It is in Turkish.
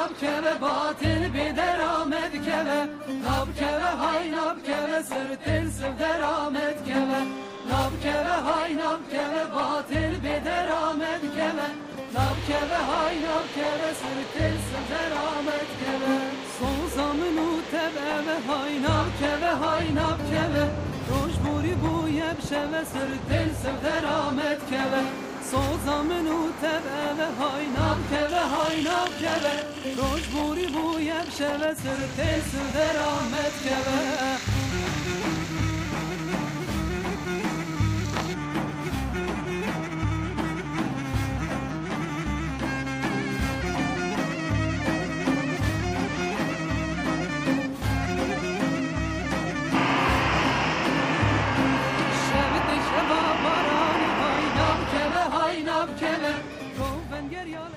nab keve batil bir deramet keve. Nab keve hay nab keve sırtıl sıv deramet keve. Nab keve hay nab keve batil bir deramet keve. Nab keve hay nab keve sırtıl sıv deramet keve. Son zamını tebe ve hay nab keve hay nab keve. Roş buri bu yebşeve sırtıl sıv deramet keve. Sozamenu tebe ve haynam keve haynam keve Roş buri bu yevşeve sırte süde rahmet keve. Şevde şeva barani haynam keve haynam keve. Roven ger yal